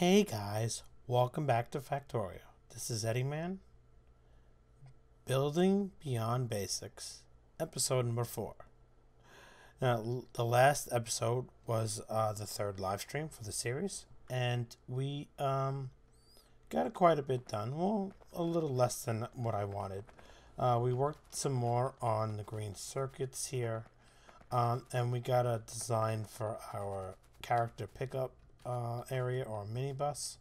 Hey guys, welcome back to Factorio. This is Eddie Man. Building Beyond Basics, episode number four. Now, the last episode was uh, the third live stream for the series, and we um, got quite a bit done. Well, a little less than what I wanted. Uh, we worked some more on the green circuits here, um, and we got a design for our character pickup uh, area or minibus.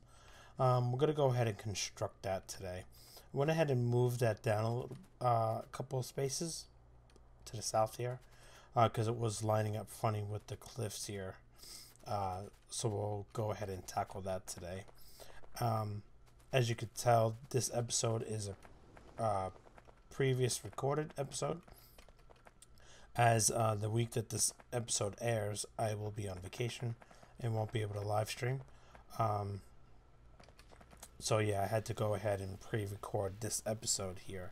Um, we're gonna go ahead and construct that today. I Went ahead and moved that down a little, uh, couple of spaces to the south here, because it was lining up funny with the cliffs here. Uh, so we'll go ahead and tackle that today. Um, as you could tell, this episode is a uh, previous recorded episode. As uh, the week that this episode airs, I will be on vacation and won't be able to live stream. Um, so yeah, I had to go ahead and pre-record this episode here.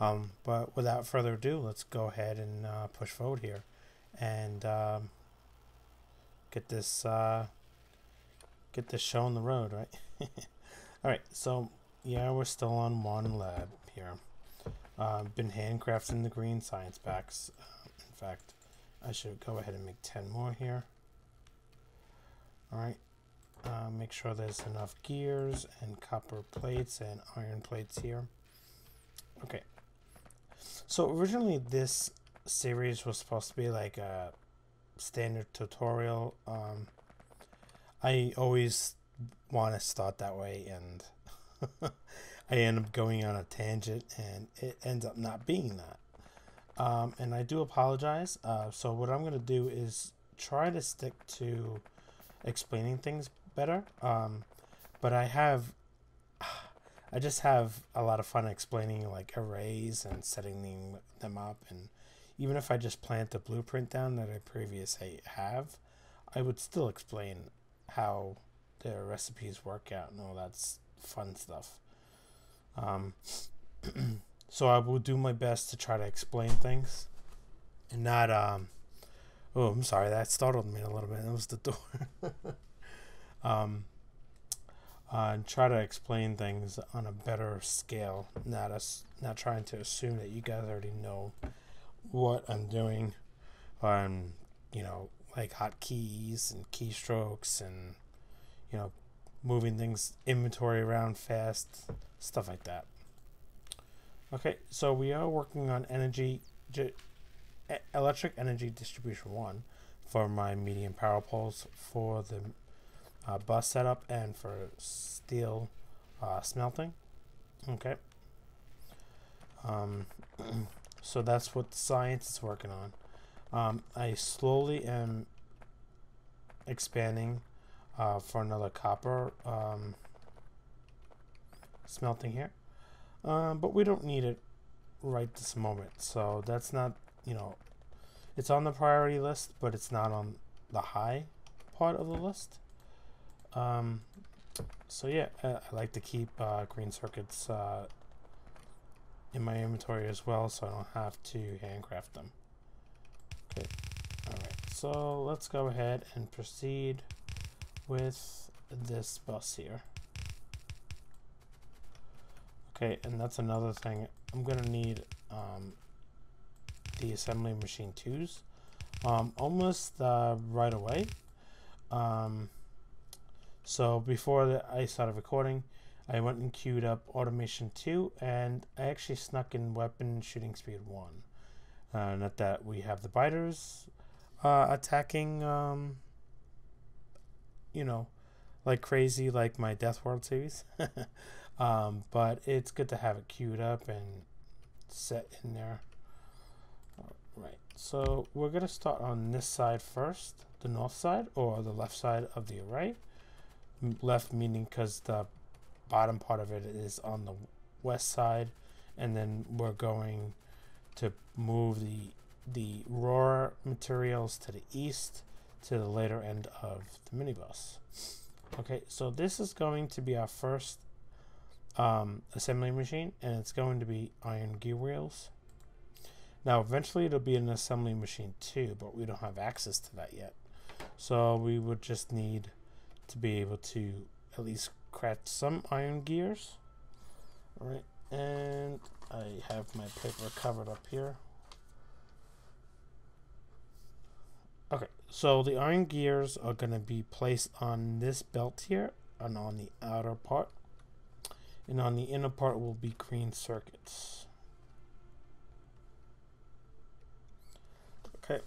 Um, but without further ado, let's go ahead and uh, push forward here and um, get this uh, get this show on the road, right? All right, so yeah, we're still on one lab here. Uh, been handcrafting the green science packs. Uh, in fact, I should go ahead and make ten more here. All right. Uh, make sure there's enough gears and copper plates and iron plates here. Okay. So originally this series was supposed to be like a standard tutorial. Um, I always want to start that way and I end up going on a tangent and it ends up not being that. Um, and I do apologize. Uh, so what I'm going to do is try to stick to explaining things better. Um, but I have, I just have a lot of fun explaining like arrays and setting them, up. And even if I just plant the blueprint down that I previously have, I would still explain how the recipes work out and all that fun stuff. Um, so I will do my best to try to explain things and not, um, oh, I'm sorry, that startled me a little bit. It was the door. um, uh, and try to explain things on a better scale, not us, not trying to assume that you guys already know what I'm doing, on you know, like hotkeys and keystrokes and you know, moving things inventory around fast, stuff like that. Okay, so we are working on energy, electric energy distribution one for my medium power poles for the uh, bus setup and for steel uh, smelting. Okay. Um, so that's what science is working on. Um, I slowly am expanding uh, for another copper um, smelting here. Um, but we don't need it right this moment. So that's not, you know, it's on the priority list, but it's not on the high part of the list. Um, so yeah, I, I like to keep uh, green circuits uh, in my inventory as well, so I don't have to handcraft them. Okay, all right. So let's go ahead and proceed with this bus here. Okay, and that's another thing. I'm gonna need um, the assembly machine twos um, almost uh, right away. Um, so before the, I started recording, I went and queued up automation 2 and I actually snuck in weapon shooting speed 1. Uh, not that we have the biters uh, attacking, um, you know, like crazy like my Death World series. um, but it's good to have it queued up and set in there. Right, so we're going to start on this side first, the north side or the left side of the array. Left meaning because the bottom part of it is on the west side, and then we're going to move the the raw materials to the east to the later end of the minibus. Okay, so this is going to be our first um, assembly machine, and it's going to be iron gear wheels. Now, eventually it'll be an assembly machine two, but we don't have access to that yet. So we would just need to be able to at least craft some iron gears. Alright, and I have my paper covered up here. Okay, so the iron gears are going to be placed on this belt here and on the outer part. And on the inner part will be green circuits. Okay.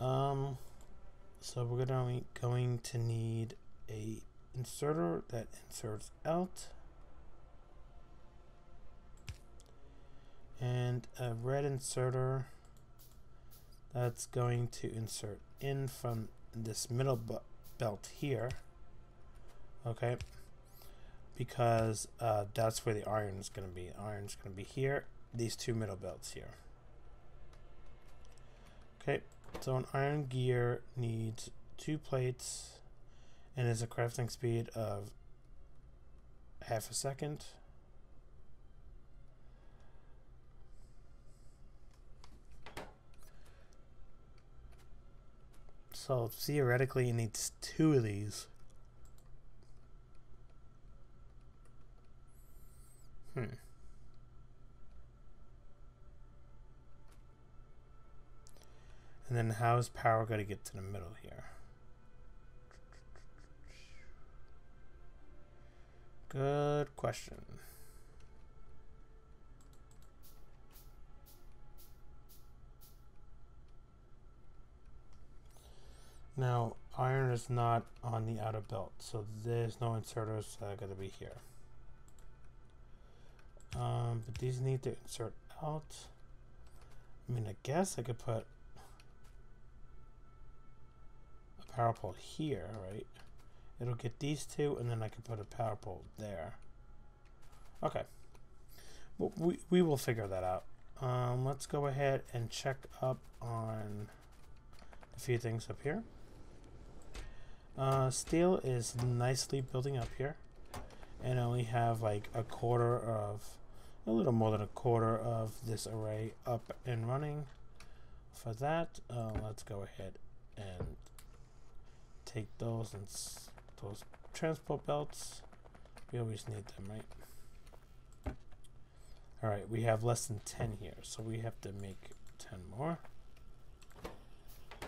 Um, so we're gonna going to need a inserter that inserts out. And a red inserter that's going to insert in from this middle belt here. Okay because uh, that's where the iron is going to be. Iron is going to be here. These two middle belts here. Okay so an iron gear needs two plates and has a crafting speed of half a second. So theoretically, it needs two of these. Hmm. And then how is power going to get to the middle here? Good question. Now, iron is not on the outer belt, so there's no inserters that are going to be here. Um, but these need to insert out. I mean, I guess I could put a power pole here, right? It'll get these two, and then I can put a power pole there. Okay. Well, we, we will figure that out. Um, let's go ahead and check up on a few things up here. Uh, steel is nicely building up here. And I only have like a quarter of, a little more than a quarter of this array up and running. For that, uh, let's go ahead and take those and those transport belts. We always need them, right? Alright, we have less than 10 here, so we have to make 10 more.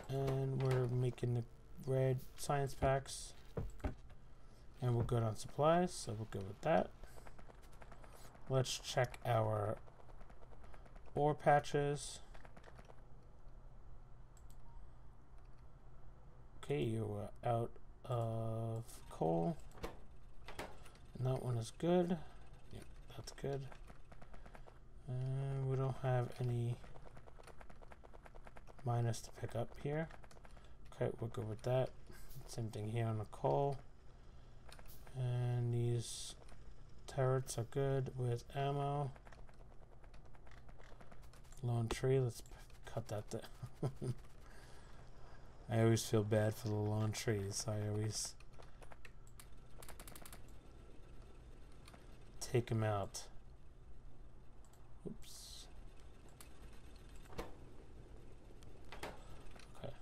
And we're making the red science packs. And we're good on supplies, so we're good with that. Let's check our ore patches. Okay, you are out of coal. And that one is good. Yep, that's good. And we don't have any minus to pick up here. Okay, we're good with that. Same thing here on the coal. And these turrets are good with ammo. Lone tree, let's cut that down. I always feel bad for the lone trees. I always take them out. Oops. Okay.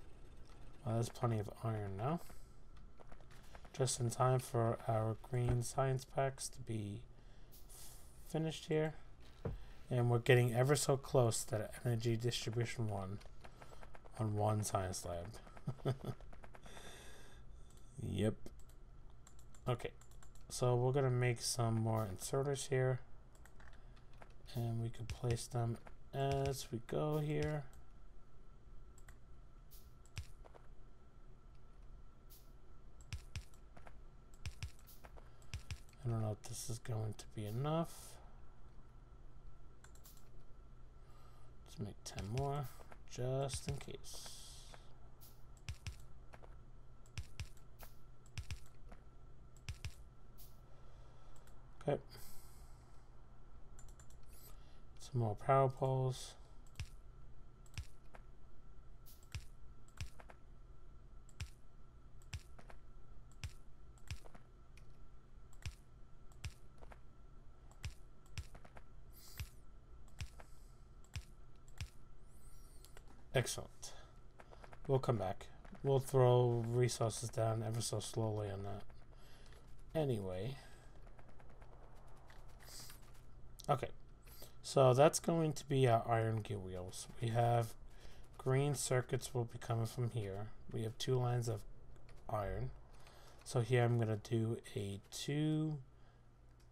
Well, there's plenty of iron now. Just in time for our green science packs to be finished here. And we're getting ever so close to that energy distribution one on one science lab. yep. Okay. So we're going to make some more inserters here. And we can place them as we go here. I don't know if this is going to be enough. Let's make 10 more, just in case. Okay. Some more power poles. Excellent. We'll come back. We'll throw resources down ever so slowly on that. Anyway. Okay. So that's going to be our iron gear wheels. We have green circuits will be coming from here. We have two lines of iron. So here I'm going to do a two,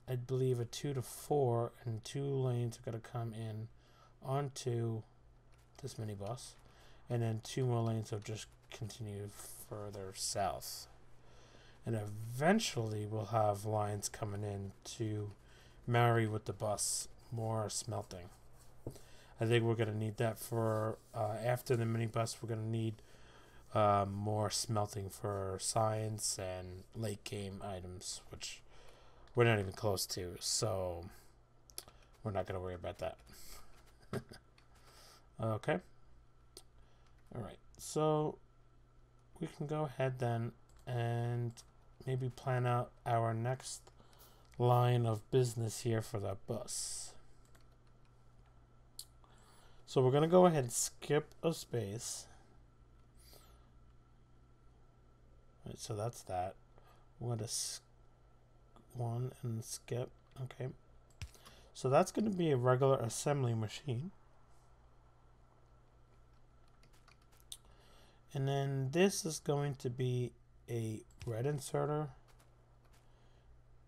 I believe a two to four, and two lanes are going to come in onto this mini bus. And then two more lanes will just continue further south. And eventually we'll have lines coming in to marry with the bus more smelting. I think we're going to need that for uh, after the mini bus. We're going to need uh, more smelting for science and late game items, which we're not even close to. So we're not going to worry about that. okay. All right. So we can go ahead then and maybe plan out our next line of business here for that bus. So we're going to go ahead and skip a space. Right, so that's that. We're going to one and skip. Okay. So that's going to be a regular assembly machine. And then this is going to be a red inserter.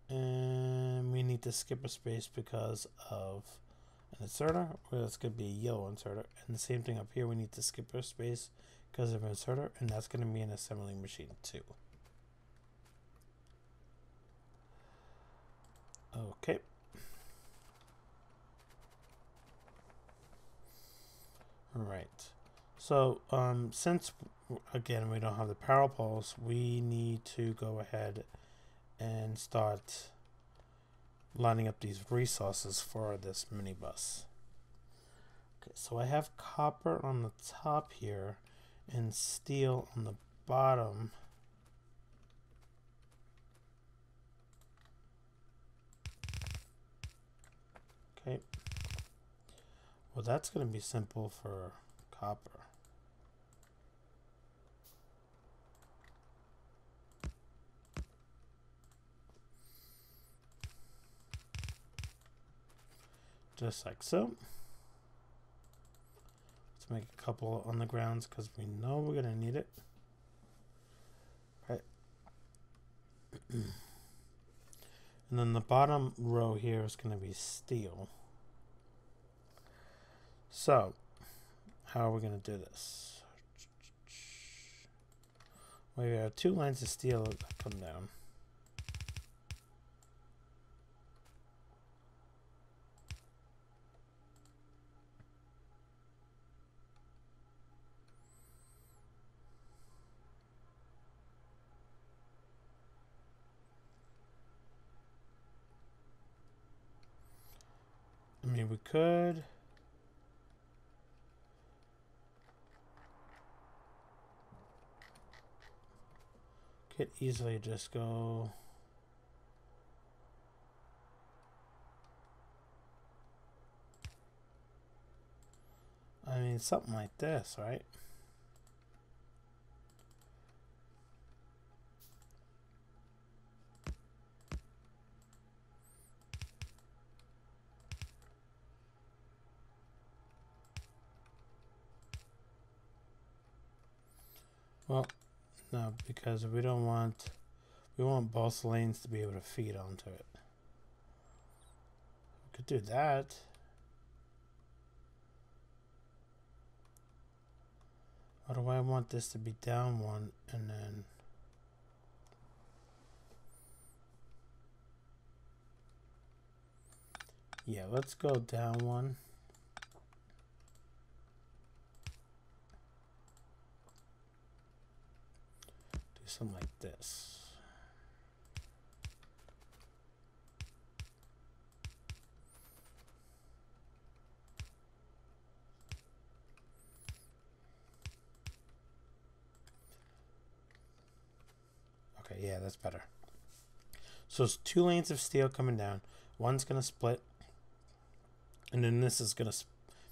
And we need to skip a space because of an inserter. Well, that's going to be a yellow inserter. And the same thing up here, we need to skip a space because of an inserter. And that's going to be an assembly machine too. Okay. All right. So, um, since again we don't have the power poles, we need to go ahead and start lining up these resources for this minibus. Okay, so I have copper on the top here and steel on the bottom. Okay. Well, that's going to be simple for copper. Just like so. Let's make a couple on the grounds because we know we're going to need it. Right. and then the bottom row here is going to be steel. So, how are we going to do this? We have two lines of steel that come down. Mean, we could. Could easily just go. I mean, something like this, right? Well, no, because we don't want we want both lanes to be able to feed onto it. We could do that. Or do I want this to be down one and then Yeah, let's go down one. Something like this. Okay, yeah, that's better. So it's two lanes of steel coming down. One's going to split. And then this is going to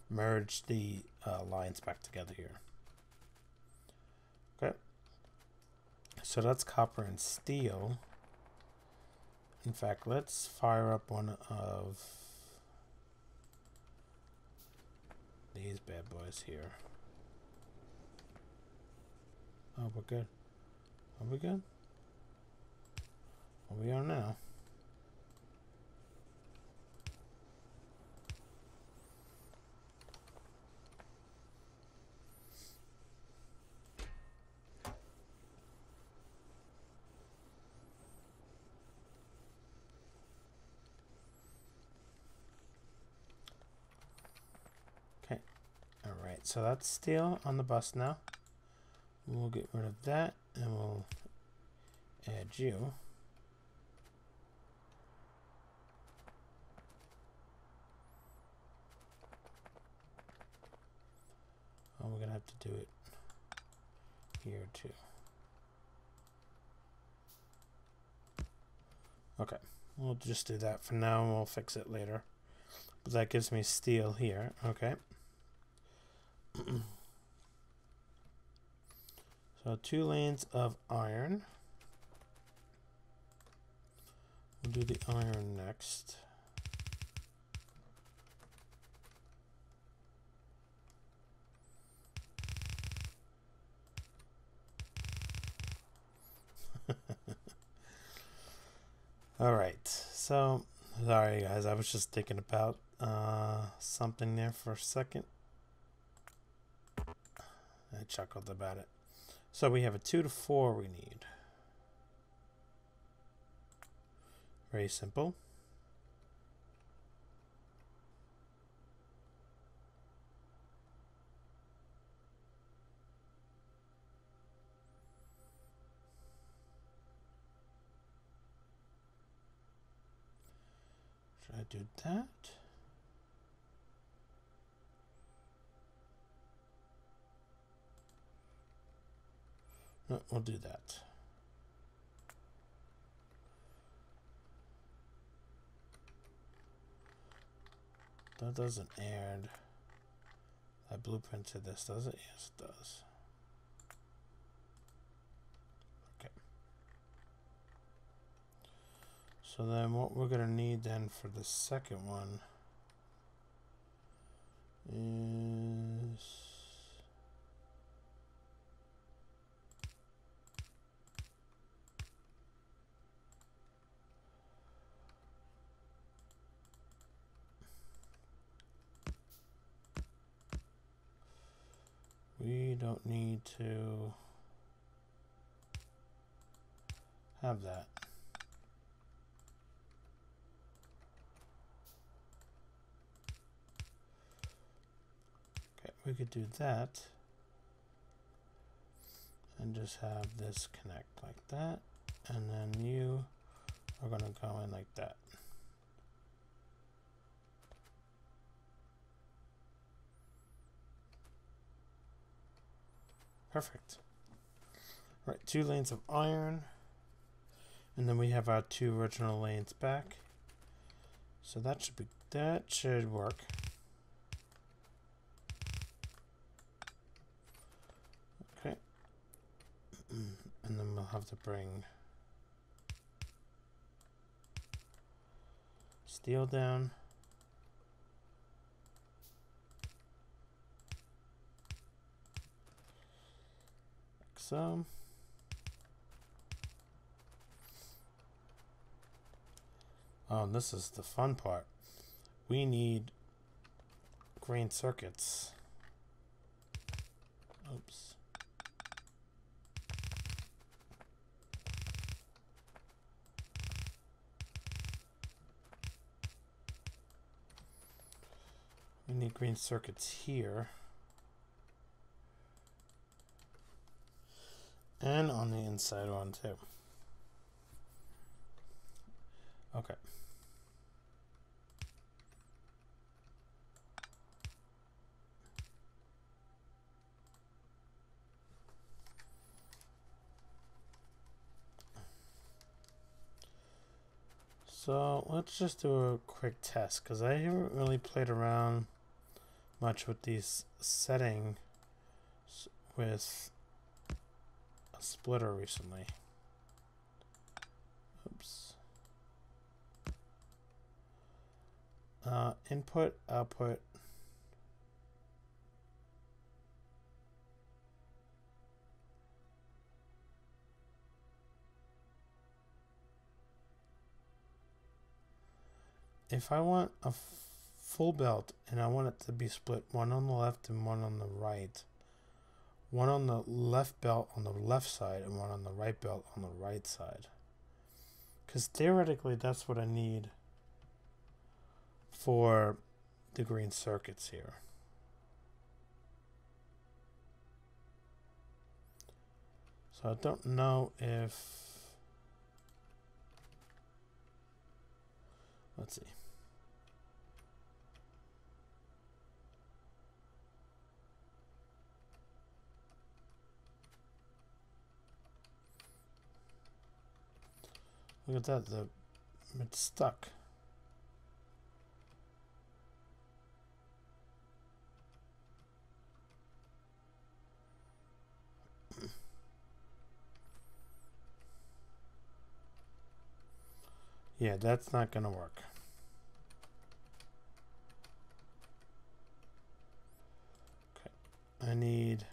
merge the uh, lines back together here. So that's copper and steel. In fact, let's fire up one of these bad boys here. Oh, we're good. Are we good? Well, we are now. Okay. All right. So that's steel on the bus now. We'll get rid of that and we'll add you. Oh, we're gonna have to do it here too. Okay, we'll just do that for now and we'll fix it later. But that gives me steel here, okay. So two lanes of iron. We'll do the iron next. All right, so sorry guys, I was just thinking about uh, something there for a second. I chuckled about it. So we have a 2 to 4 we need. Very simple. Should I do that? Uh, we'll do that. That doesn't add I blueprinted this, does it? Yes, it does. Okay. So then what we're going to need then for the second one is... We don't need to have that. Okay, we could do that and just have this connect like that and then you are going to go in like that. Perfect. All right, two lanes of iron. And then we have our two original lanes back. So that should be that should work. Okay. And then we'll have to bring steel down. So. Oh, um, this is the fun part. We need green circuits. Oops. We need green circuits here. And on the inside one too. Okay. So let's just do a quick test because I haven't really played around much with these settings with splitter recently. Oops. Uh, input, output. If I want a full belt and I want it to be split one on the left and one on the right, one on the left belt on the left side and one on the right belt on the right side. Because theoretically, that's what I need for the green circuits here. So I don't know if... Let's see. Look at that, the it's stuck. yeah, that's not gonna work. Okay, I need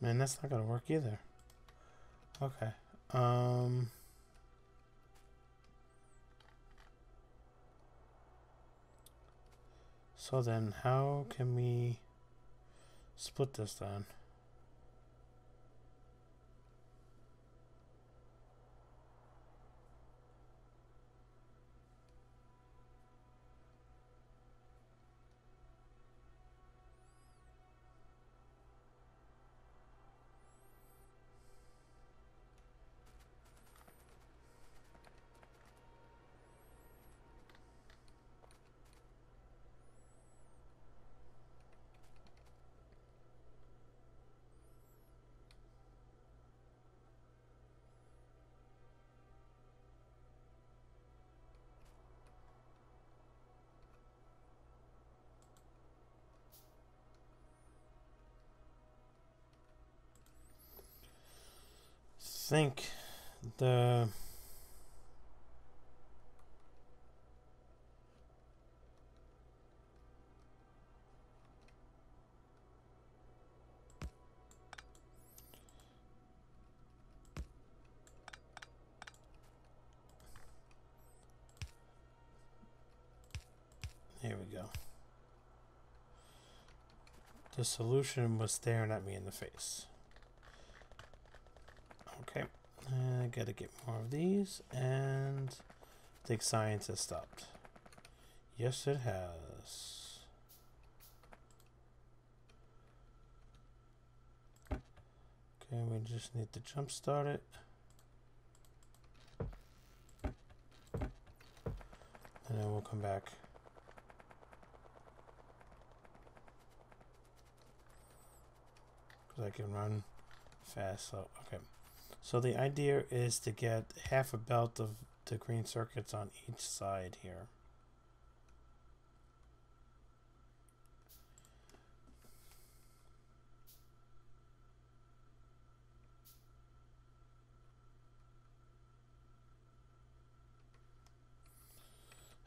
Man, that's not gonna work either. Okay. Um. So then, how can we split this then? Think the Here we go. The solution was staring at me in the face. Okay, I gotta get more of these, and I think science has stopped. Yes, it has. Okay, we just need to jump start it. And then we'll come back. Because I can run fast, so, okay. So the idea is to get half a belt of the green circuits on each side here.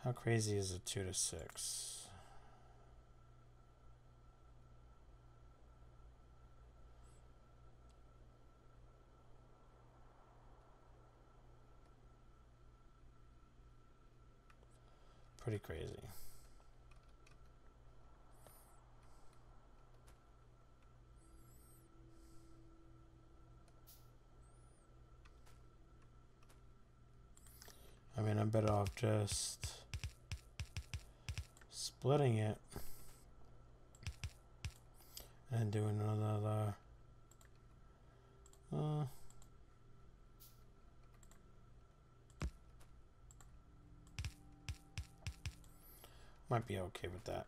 How crazy is a 2 to 6? Pretty crazy. I mean, I'm better off just splitting it and doing another. Uh, Might be okay with that.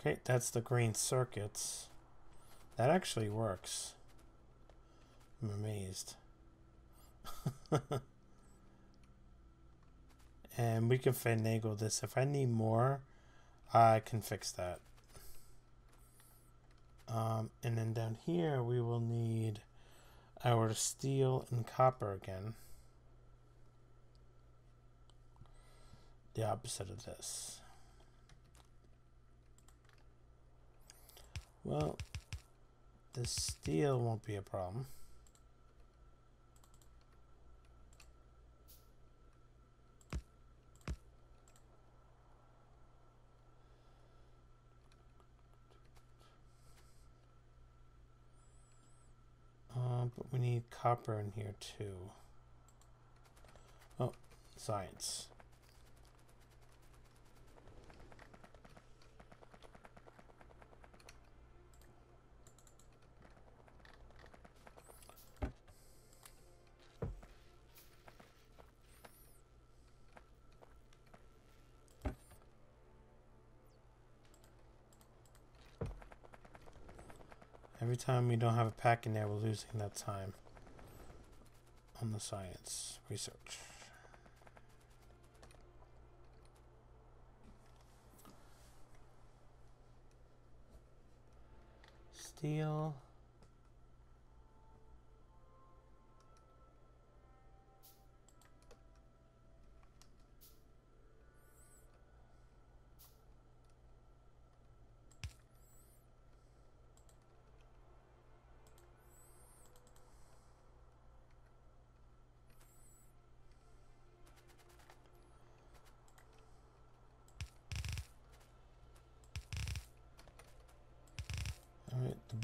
Okay, that's the green circuits. That actually works. I'm amazed. and we can finagle this. If I need more, I can fix that. Um, and then down here, we will need our steel and copper again. The opposite of this. Well, the steel won't be a problem. Uh, but we need copper in here too. Oh, science. Every time we don't have a pack in there, we're losing that time on the science research. Steel.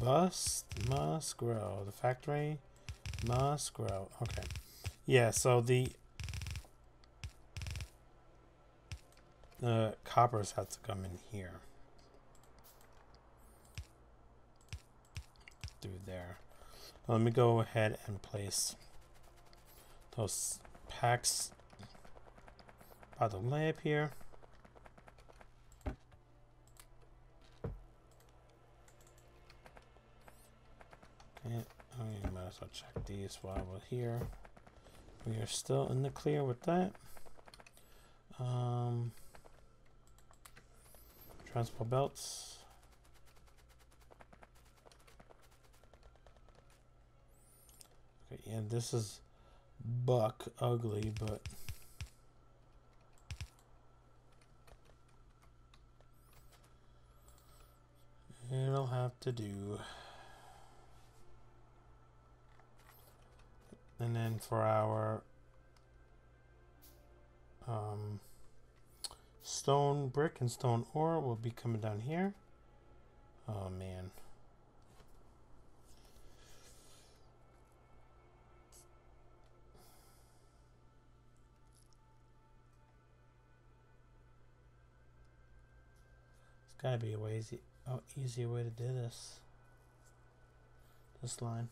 Bus must grow. The factory must grow. Okay. Yeah, so the the coppers have to come in here. Through there. Let me go ahead and place those packs by the lamp here. Okay, Well check these while we're here. We are still in the clear with that. Um, transport belts. Okay, yeah, this is buck ugly, but it'll have to do. And then for our um, stone brick and stone ore will be coming down here. Oh man. There's gotta be a way easy, oh, easier way to do this. This line.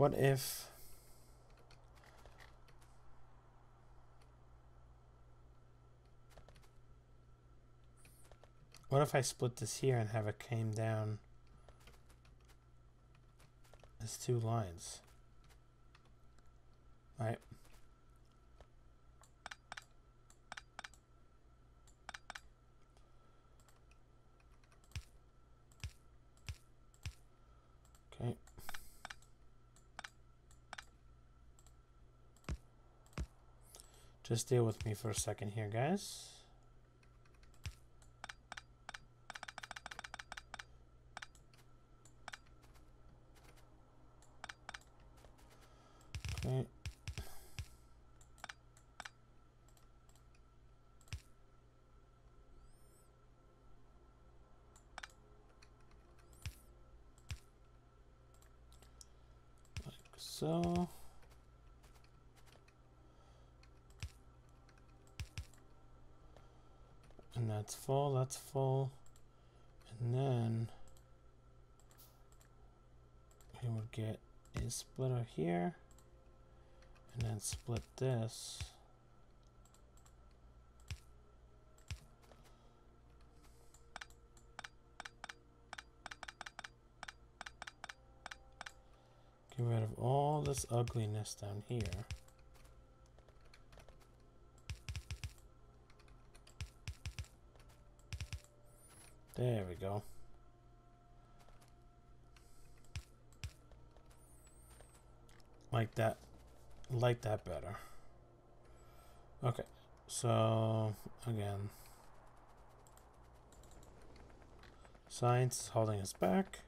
What if What if I split this here and have it came down as two lines? Right. Okay. Just deal with me for a second here, guys. Okay. Like so. That's full, that's full. And then we would get a splitter here and then split this. Get rid of all this ugliness down here. There we go. Like that. Like that better. Okay. So, again. Science is holding us back.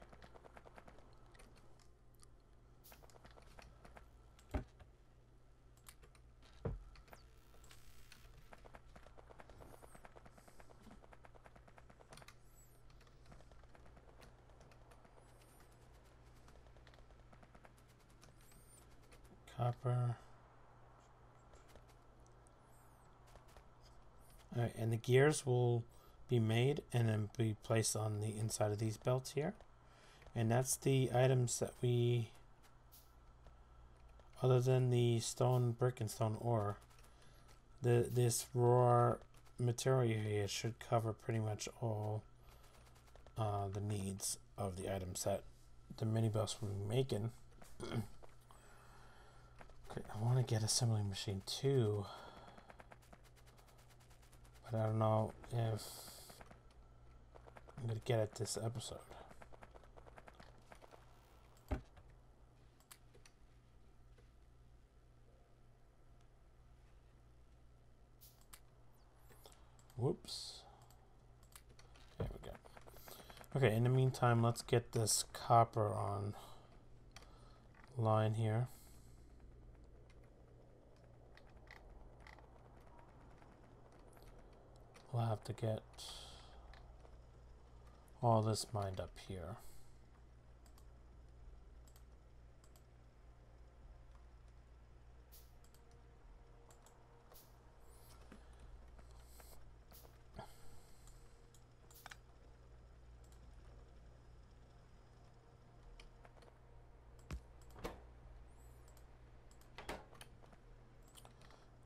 Copper. Alright, and the gears will be made and then be placed on the inside of these belts here. And that's the items that we, other than the stone brick and stone ore, the this raw material here should cover pretty much all uh, the needs of the items that the mini belts will be making. Okay, I want to get assembly machine two. I don't know if I'm going to get it this episode. Whoops. There we go. Okay, in the meantime, let's get this copper on line here. We'll have to get all this mined up here.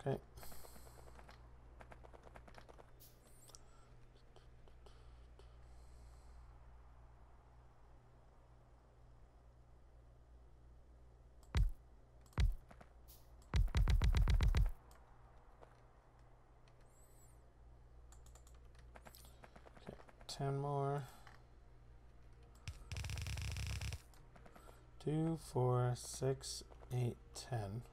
Okay. Okay, ten more. Two, four, six, eight, ten.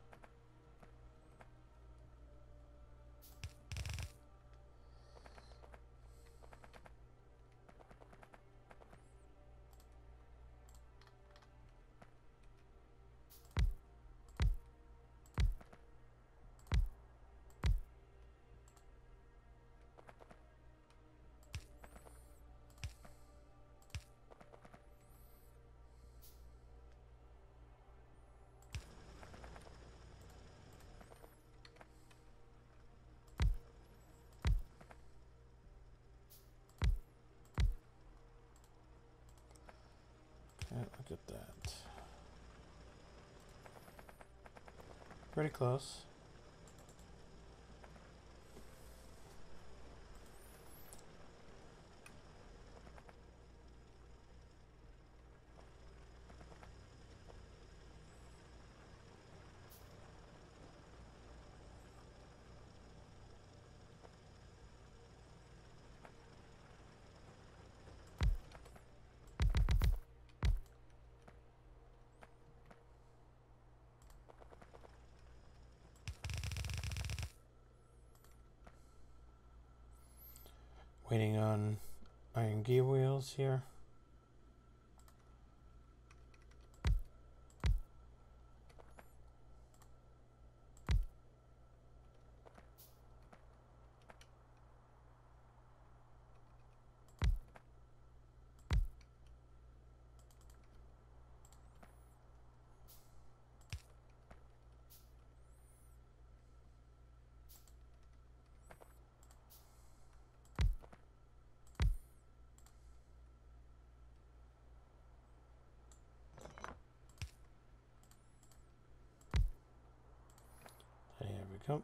At that. Pretty close. Waiting on iron gear wheels here. There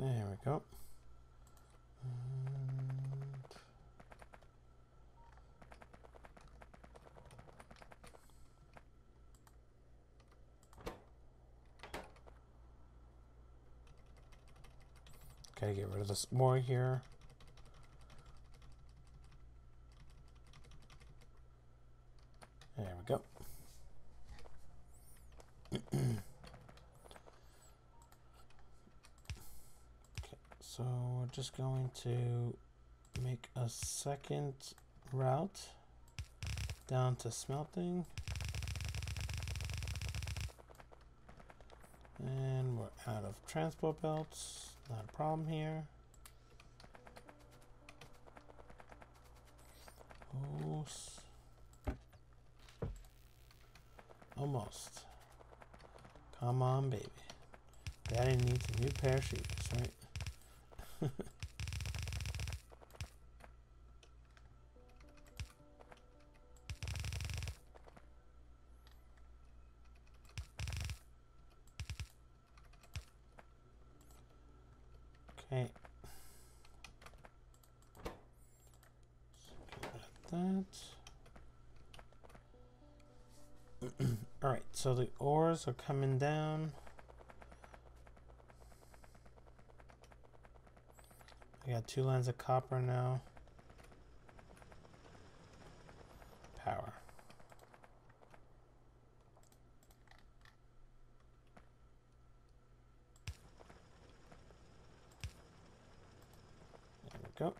There we go. And Okay, get rid of this more here. There we go. okay, so we're just going to make a second route down to smelting. And we're out of transport belts. Not a problem here. S- almost. Come on, baby. Daddy needs a new pair of shoes, right? Okay. That. Alright, so the ores are coming down. Got two lines of copper now. Power. There we go.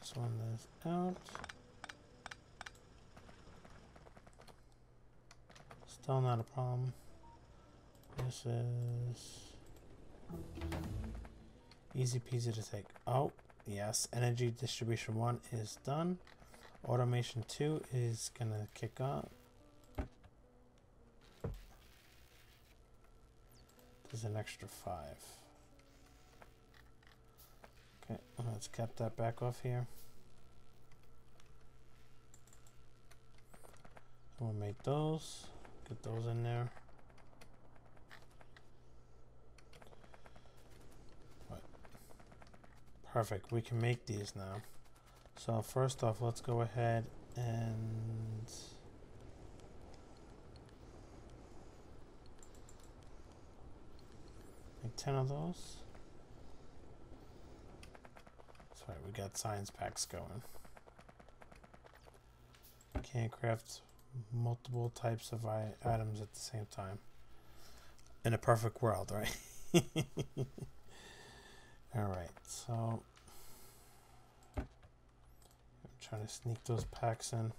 This one is out. Still not a problem. This is easy peasy to take. Oh, yes. Energy distribution one is done. Automation two is gonna kick off. There's an extra five. Okay, let's cap that back off here. We'll make those. Get those in there. Perfect. We can make these now. So first off, let's go ahead and make 10 of those. Sorry, we got science packs going. Can't craft multiple types of items at the same time. In a perfect world, right? Alright, so I'm trying to sneak those packs in.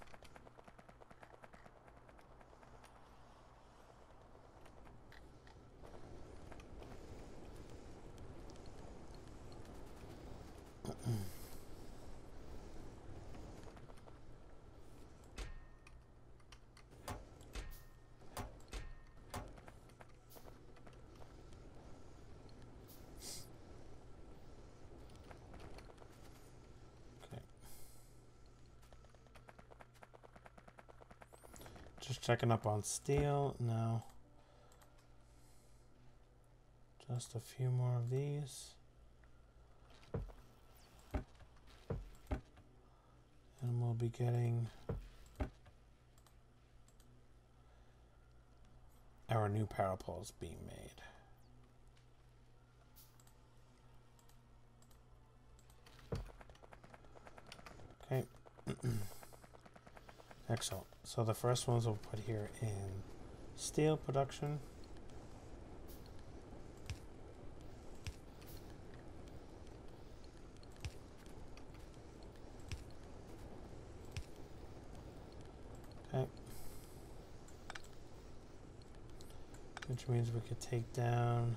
Checking up on steel. No. Just a few more of these. And we'll be getting our new power poles being made. Okay. Excellent. So the first ones we'll put here in steel production. Okay. Which means we could take down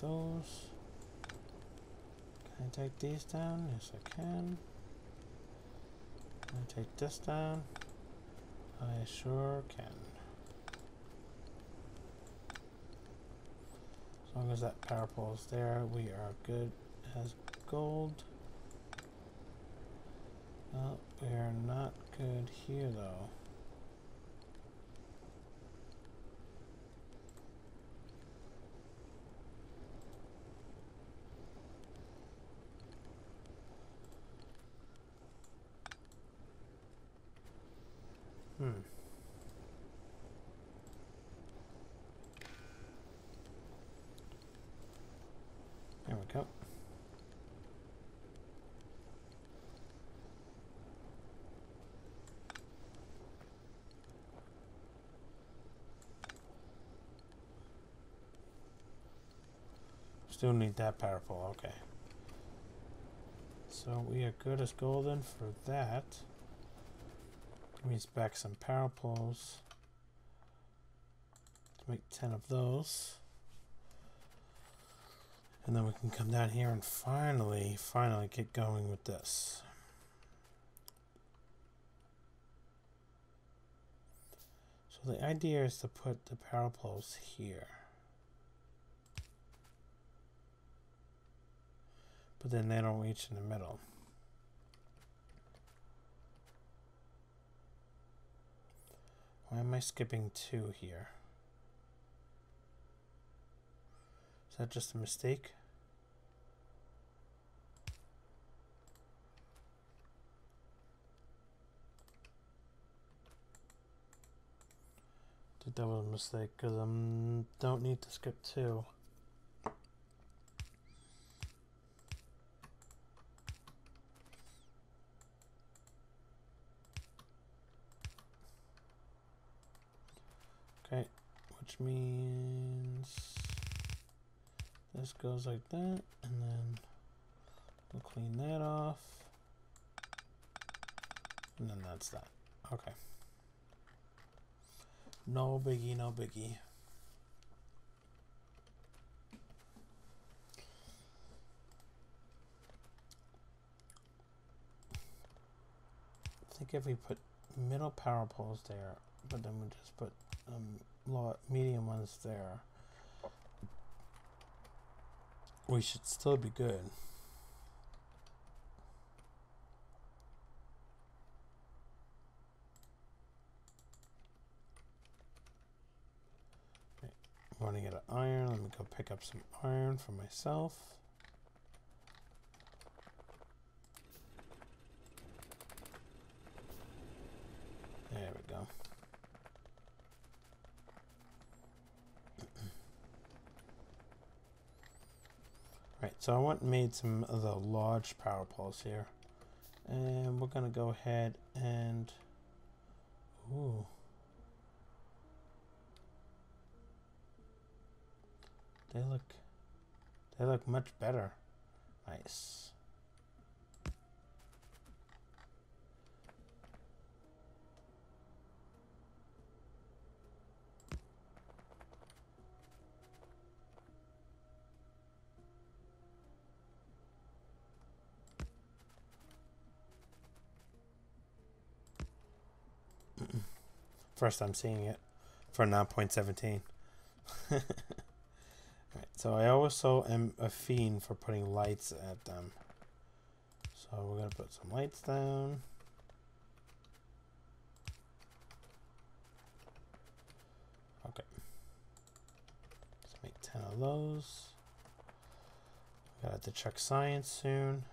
those. Can I take these down? Yes, I can. Can I take this down? I sure can. As long as that power pole is there, we are good as gold. Well, we are not good here though. Hmm. There we go. Still need that power pole, okay. So we are good as golden for that. Me back some power poles. Make 10 of those. And then we can come down here and finally, finally get going with this. So the idea is to put the power poles here. But then they don't reach in the middle. Why am I skipping two here? Is that just a mistake? Think that was a mistake because I don't need to skip two. which means this goes like that, and then we'll clean that off, and then that's that. Okay. No biggie, no biggie. I think if we put middle power poles there, but then we just put um, medium ones there, we should still be good. running out of iron. Let me go pick up some iron for myself. There we go. Right, so I went and made some of the large power poles here. And we're going to go ahead and... Ooh. They look... They look much better. Nice. First I'm seeing it for 9.17. Alright, so I also am a fiend for putting lights at them. So we're going to put some lights down. Okay. Let's make 10 of those. Gotta have to check science soon.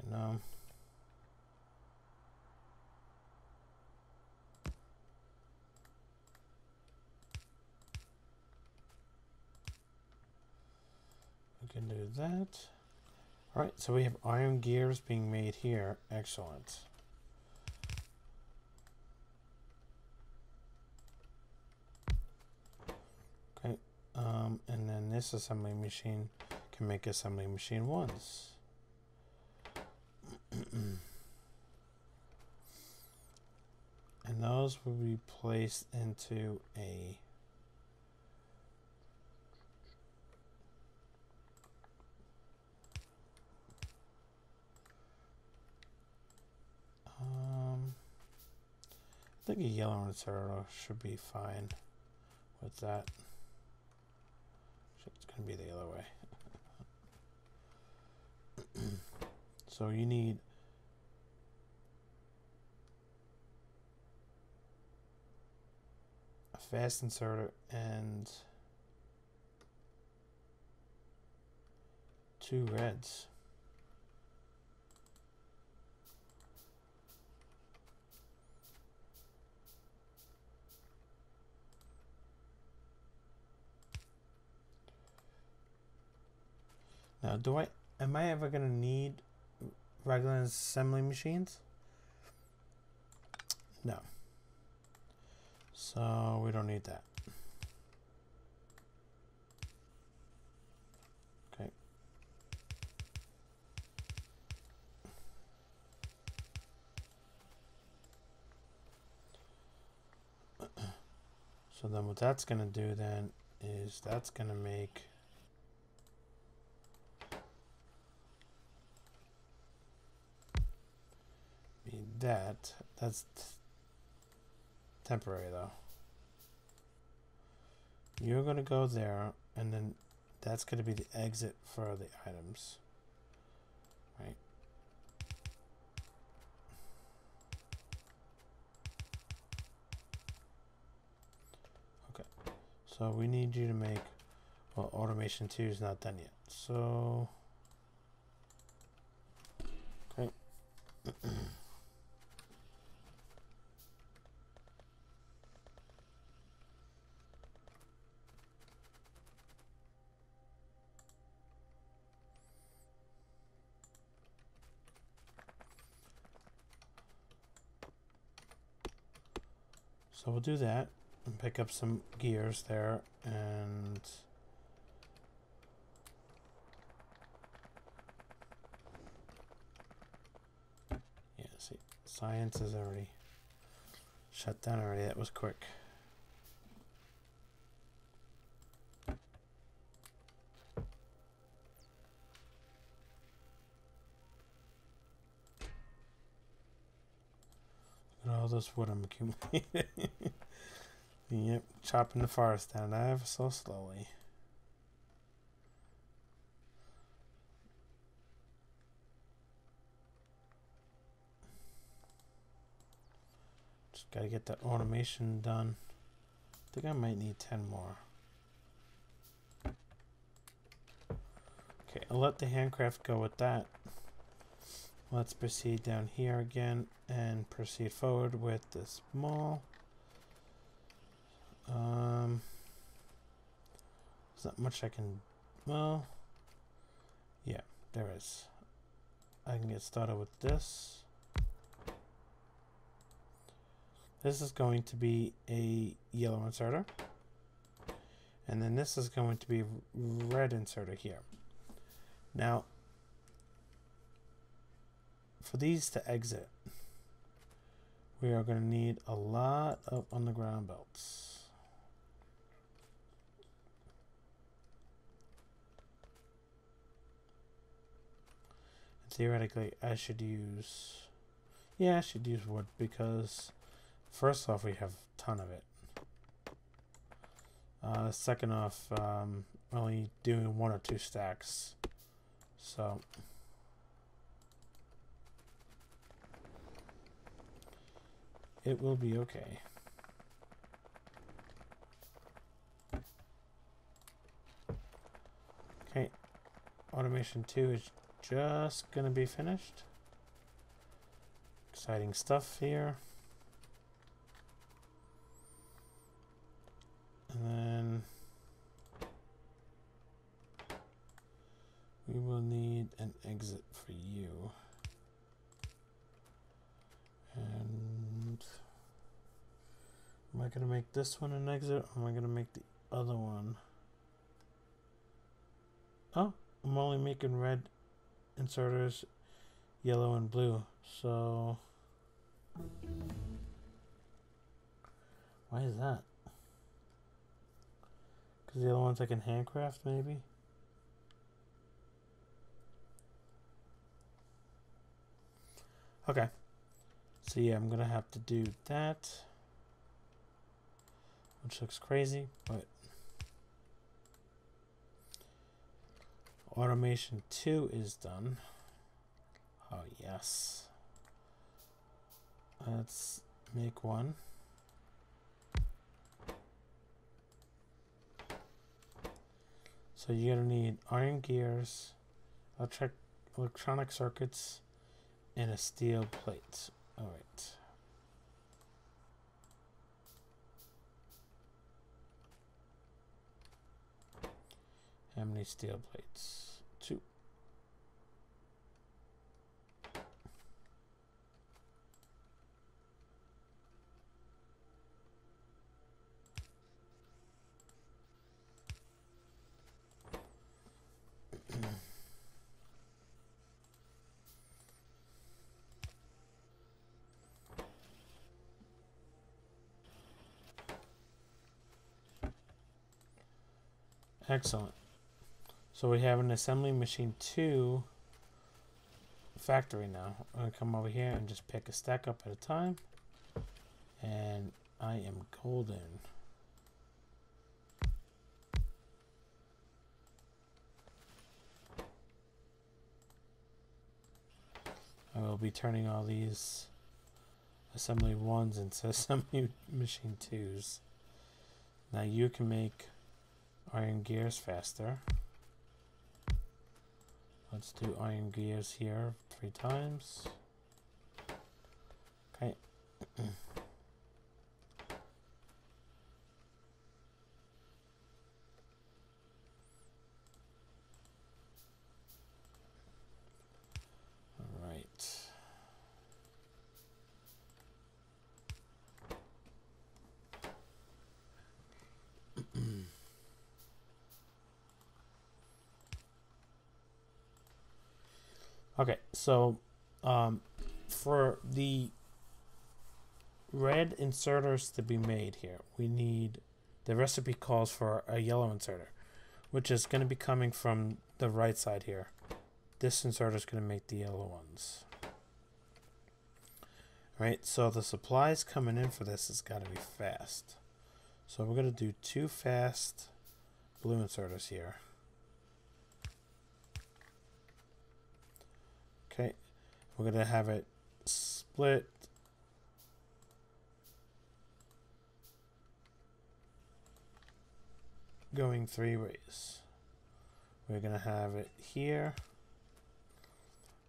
I know. Can do that. Alright, so we have iron gears being made here. Excellent. Okay, um, and then this assembly machine can make assembly machine ones. and those will be placed into a Um, I think a yellow inserter should be fine with that. It's going to be the other way. so you need a fast inserter and two reds. Now, do I am I ever gonna need regular assembly machines? No. So we don't need that. Okay. So then what that's gonna do then is that's gonna make that. That's temporary though. You're going to go there and then that's going to be the exit for the items. Right? Okay. So we need you to make well automation 2 is not done yet. So okay. So we'll do that and pick up some gears there and yeah, see, science is already shut down already. That was quick. all wood I'm accumulating. yep, chopping the forest down ever so slowly. Just gotta get that automation done. I think I might need 10 more. Okay, I'll let the handcraft go with that. Let's proceed down here again and proceed forward with this small. Um, there's not much I can, well, yeah, there is. I can get started with this. This is going to be a yellow inserter. And then this is going to be red inserter here. Now, for these to exit, we are going to need a lot of underground belts. Theoretically, I should use... Yeah, I should use wood because first off, we have a ton of it. Uh, second off, um, only doing one or two stacks. So... it will be okay. Okay, automation 2 is just gonna be finished. Exciting stuff here. Make this one an exit or am I going to make the other one? Oh, I'm only making red inserters, yellow and blue. So why is that? Because the other ones I can handcraft, maybe? Okay. So yeah, I'm going to have to do that. Which looks crazy, but... Automation 2 is done. Oh, yes. Let's make one. So you're gonna need iron gears, electric electronic circuits, and a steel plate. Alright. How many steel plates? Two. Excellent. So we have an assembly machine 2 factory now. I'm going to come over here and just pick a stack up at a time. And I am golden. I will be turning all these assembly 1s into assembly machine 2s. Now you can make iron gears faster. Let's do iron gears here three times. Okay. All right. Okay, so um, for the red inserters to be made here, we need the recipe calls for a yellow inserter, which is going to be coming from the right side here. This inserter is going to make the yellow ones. Right, so the supplies coming in for this has got to be fast. So we're going to do two fast blue inserters here. Okay, we're to have it split going three ways. We're to have it here.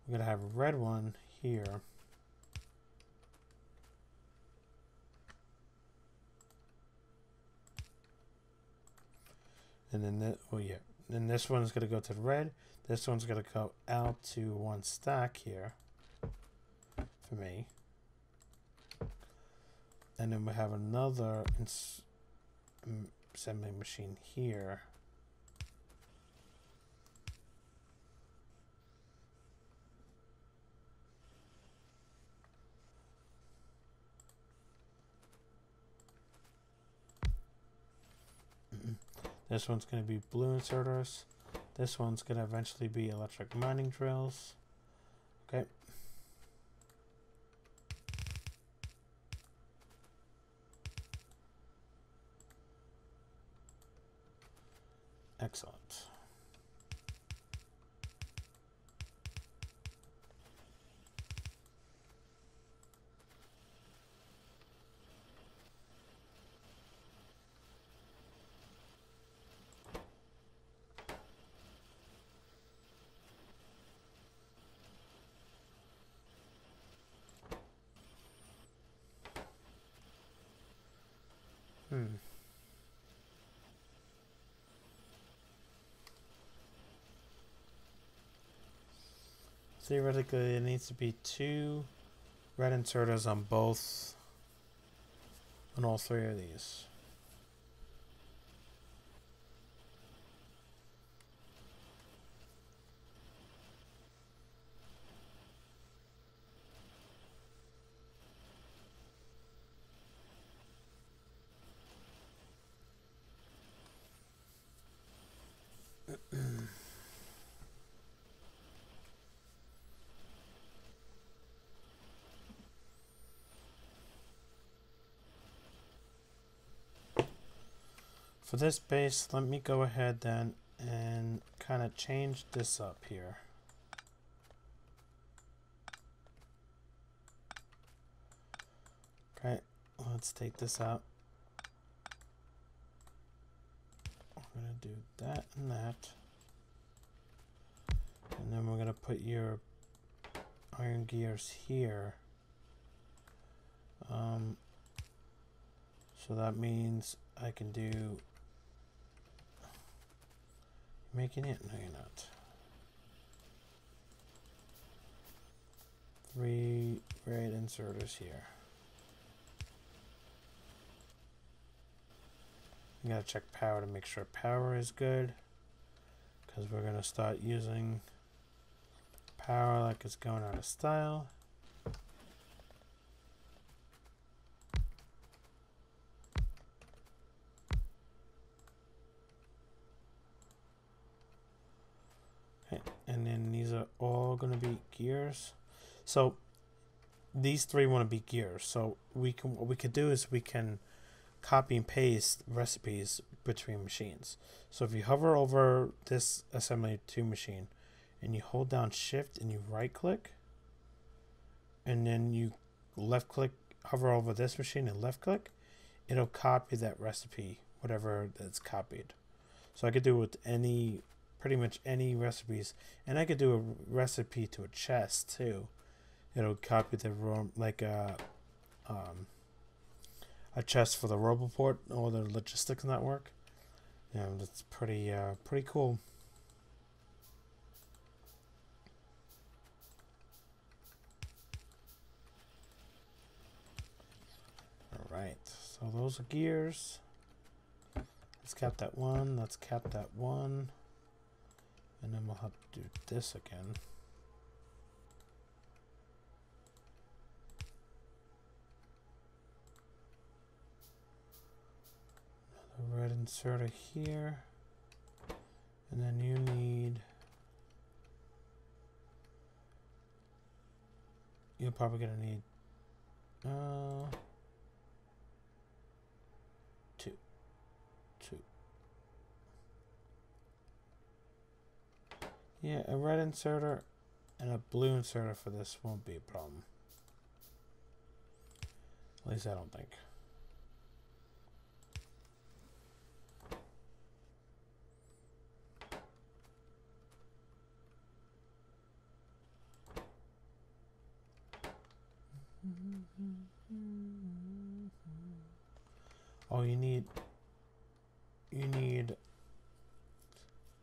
We're to have a red one here. And then, the, oh yeah, then this one's to go to the red. This one's going to go out to one stack here for me. And then we have another assembly machine here. This one's going to be blue inserters. This one's going to eventually be electric mining drills. Okay. Excellent. Hmm. Theoretically, it needs to be two red inserters on both, on all three of these. For this base, let me go ahead then and kind of change this up here. Okay, let's take this out. We're going to do that and that. And then we're going to put your iron gears here. Um, so that means I can do making it? No, you're not. Three red inserters here. You gotta check power to make sure power is good. Because we're gonna start using power like it's going out of style. and then these are all going to be gears. So these three want to be gears. So we can what we could do is we can copy and paste recipes between machines. So if you hover over this assembly 2 machine and you hold down shift and you right click and then you left click hover over this machine and left click it'll copy that recipe whatever that's copied. So I could do it with any pretty much any recipes. And I could do a recipe to a chest too. It'll copy the room like a um, a chest for the Roboport or the logistics network. Yeah, that's pretty uh, pretty cool. All right, so those are gears. Let's cap that one. Let's cap that one. And then we'll have to do this again. Another red inserter here. And then you need... You're probably going to need... Uh, Yeah, a red inserter and a blue inserter for this won't be a problem. At least I don't think. Oh, you need you need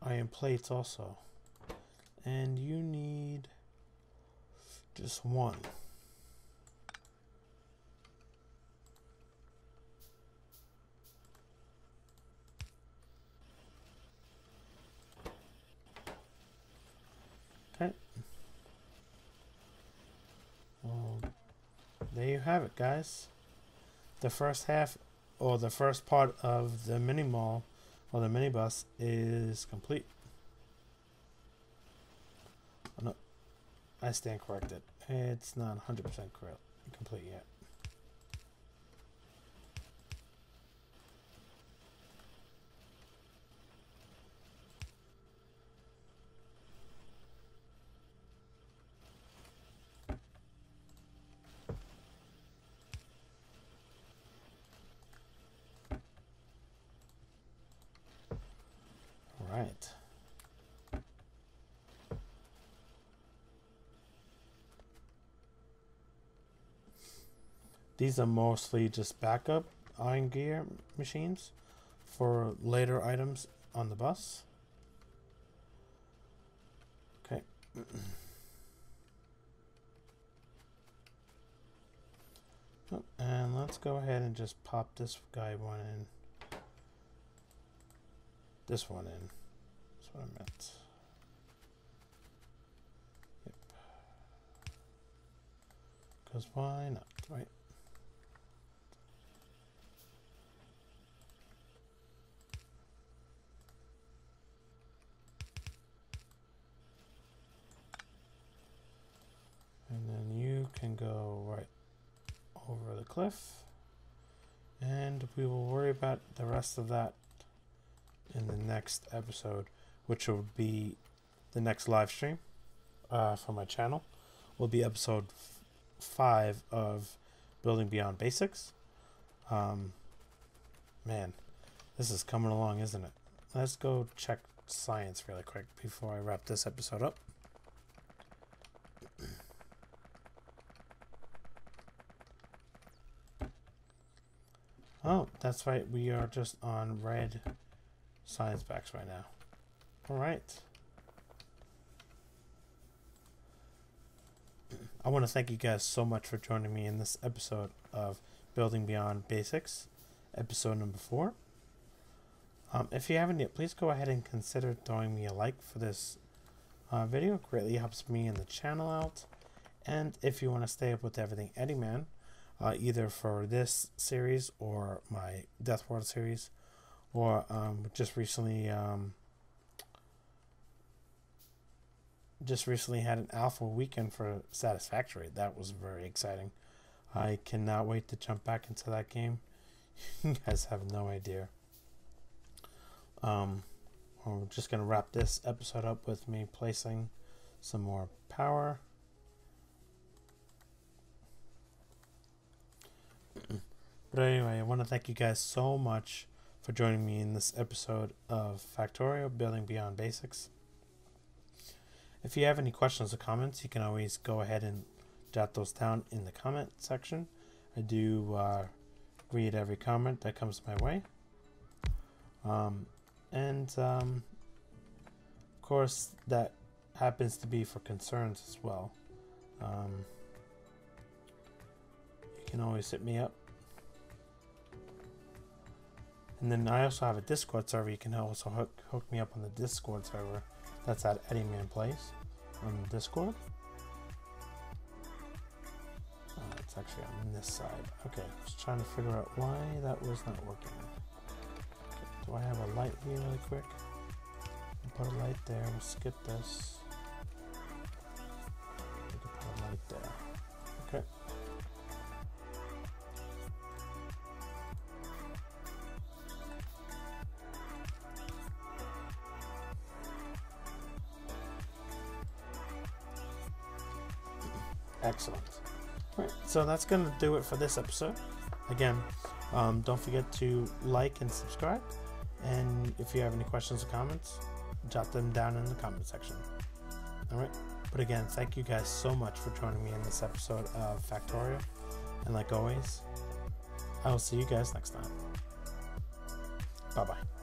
iron plates also and you need just one. Okay. Well, there you have it, guys. The first half, or the first part of the mini mall, or the minibus, is complete. I stand corrected. It's not 100% correct, complete yet. All right. These are mostly just backup. iron gear machines for later items on the bus. Okay. Oh, and let's go ahead and just pop this guy one in. This one in. That's what I meant. Yep. Because why not, right? And then you can go right over the cliff. And we will worry about the rest of that in the next episode, which will be the next live stream uh, for my channel. Will be episode five of Building Beyond Basics. Um, man, this is coming along, isn't it? Let's go check science really quick before I wrap this episode up. Oh, that's right. We are just on red science packs right now. All right. I want to thank you guys so much for joining me in this episode of Building Beyond Basics, episode number four. Um, if you haven't yet, please go ahead and consider throwing me a like for this uh, video. It greatly helps me and the channel out. And if you want to stay up with everything Eddie Man, uh, either for this series or my Death World series, or um, just recently, um, just recently had an alpha weekend for Satisfactory. That was very exciting. I cannot wait to jump back into that game. you guys have no idea. Um, we're just gonna wrap this episode up with me placing some more power. But anyway, I want to thank you guys so much for joining me in this episode of Factorio Building Beyond Basics. If you have any questions or comments, you can always go ahead and jot those down in the comment section. I do uh, read every comment that comes my way. Um, and um, of course, that happens to be for concerns as well. Um, you can always hit me up. And then I also have a Discord server. You can also hook hook me up on the Discord server. That's at Eddie Man Plays on Discord. Oh, it's actually on this side. Okay, was trying to figure out why that was not working. Okay, do I have a light here really quick? Put a light there. We'll skip this. Put a light there. So that's going to do it for this episode. Again, um, don't forget to like and subscribe. And if you have any questions or comments, jot them down in the comment section. All right. But again, thank you guys so much for joining me in this episode of Factorio. And like always, I will see you guys next time. Bye bye.